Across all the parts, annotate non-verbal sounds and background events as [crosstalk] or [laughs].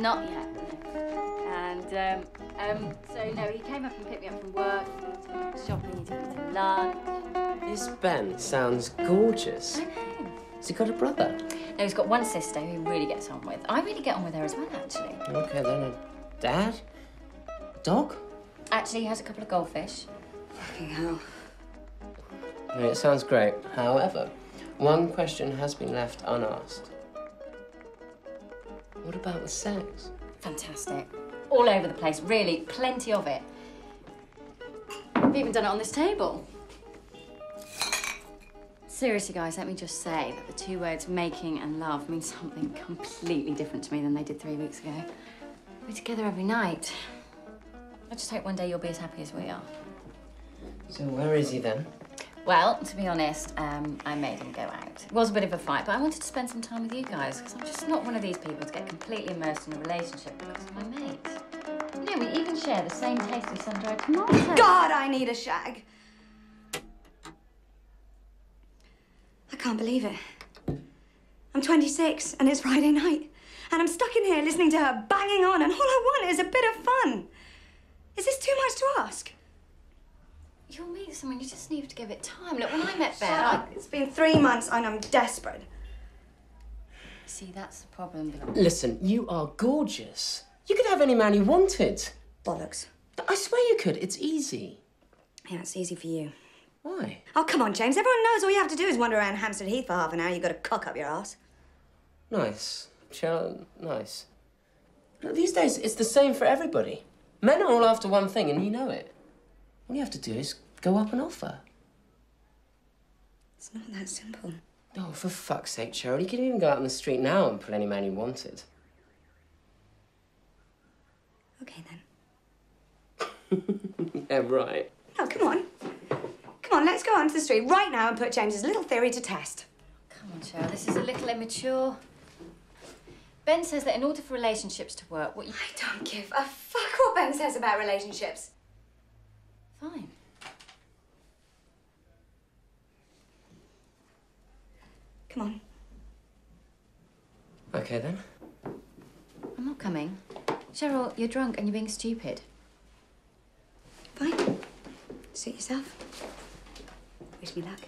not yet. And um, um, so no, he came up and picked me up from work. He took me shopping. He took me to lunch. This Ben sounds gorgeous. I know. Has he got a brother? No, he's got one sister who he really gets on with. I really get on with her as well, actually. Okay, then a dad? A dog? Actually, he has a couple of goldfish. Fucking hell. It sounds great. However, one question has been left unasked. What about the sex? Fantastic. All over the place, really, plenty of it. I've even done it on this table. Seriously, guys, let me just say that the two words making and love mean something [laughs] completely different to me than they did three weeks ago. We're together every night. I just hope one day you'll be as happy as we are. So where is he then? Well, to be honest, um, I made him go out. It was a bit of a fight, but I wanted to spend some time with you guys because I'm just not one of these people to get completely immersed in a relationship because of my mate. You know, we even share the same taste in sun-dried tomatoes. God, I need a shag. I can't believe it. I'm 26 and it's Friday night. And I'm stuck in here listening to her banging on, and all I want is a bit of fun. Is this too much to ask? You'll meet someone, you just need to give it time. Look, when I met Ben, Shut I... up. It's been three months and I'm desperate. See, that's the problem. Listen, you are gorgeous. You could have any man you wanted. Bollocks. I swear you could. It's easy. Yeah, it's easy for you. Why? Oh, come on, James. Everyone knows all you have to do is wander around Hampstead Heath for half an hour. You've got to cock up your ass. Nice. Chill. Nice. Look, these days, it's the same for everybody. Men are all after one thing, and you know it. All you have to do is go up and offer. It's not that simple. Oh, for fuck's sake, Cheryl. You could even go out on the street now and pull any man you wanted. Okay, then. [laughs] yeah, right. Oh, come on. Come on, let's go out onto the street right now and put James's little theory to test. Come on, Cheryl, this is a little immature. Ben says that in order for relationships to work, what you... I don't give a fuck what Ben says about relationships. Fine. Come on. Okay, then. I'm not coming. Cheryl, you're drunk and you're being stupid. Fine. Suit yourself. Wish me luck.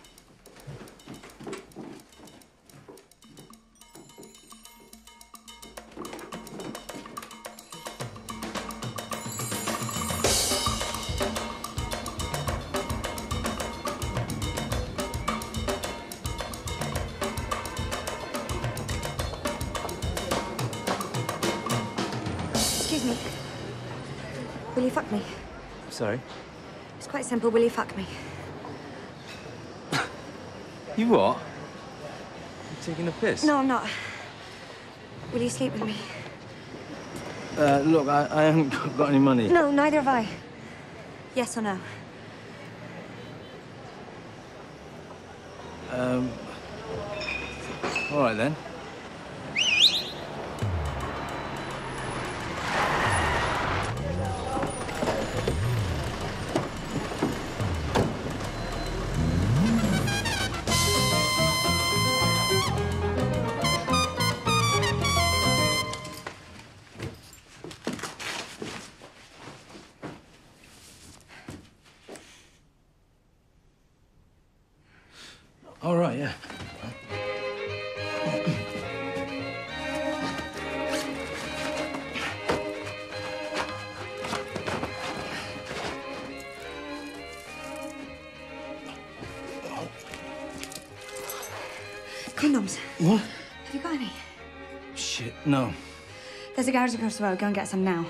Will you fuck me? Sorry? It's quite simple. Will you fuck me? [laughs] You what? You taking a piss? No, I'm not. Will you sleep with me? Uh, look, I, I haven't [laughs] got any money. No, neither have I. Yes or no? Um. All right then. All right, yeah. Condoms. What? Have you got any? Shit, no. There's a garage across the road. Go and get some now.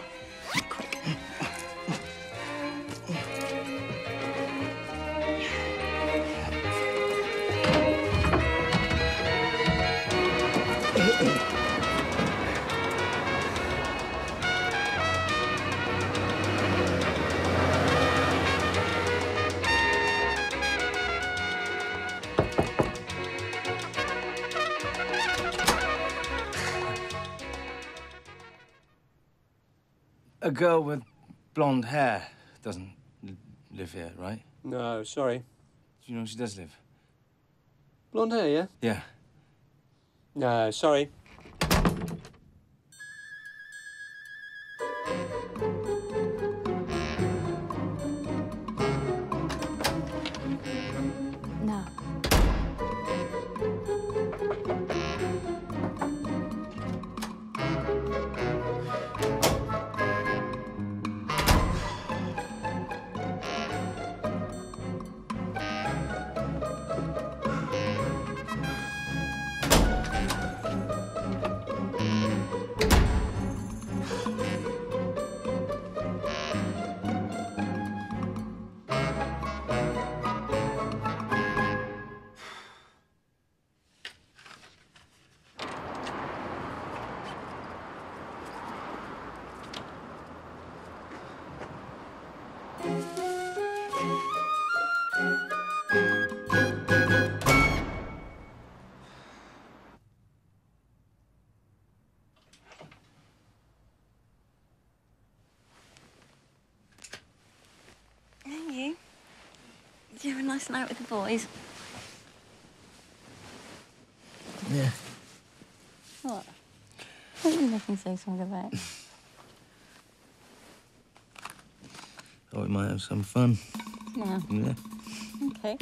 A girl with blonde hair doesn't live here, right? No, sorry. Do you know she does live? Blonde hair, yeah? Yeah. No, sorry. you have a nice night with the boys? Yeah. What? What are you looking say something about? [laughs] Thought we might have some fun. Yeah. Yeah. Okay.